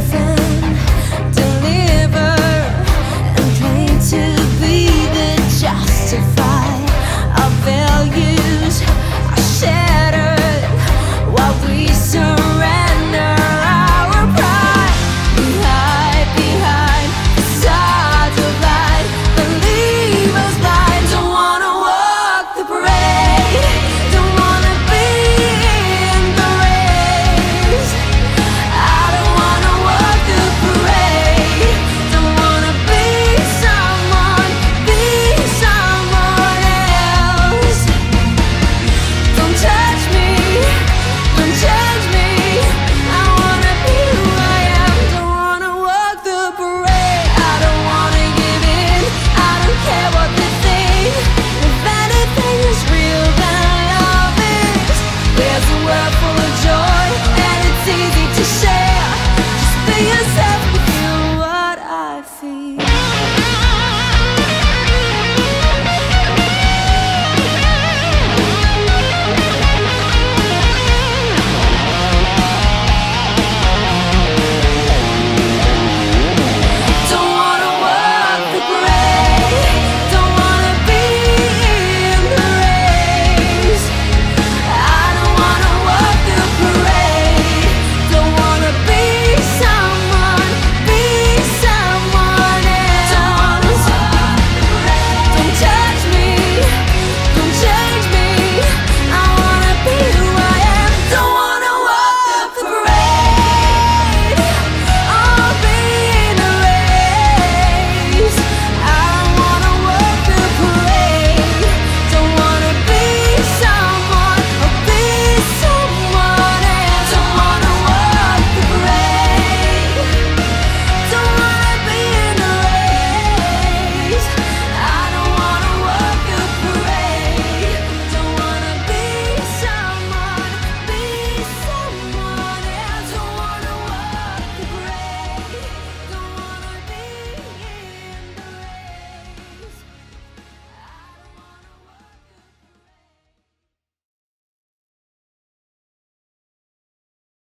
found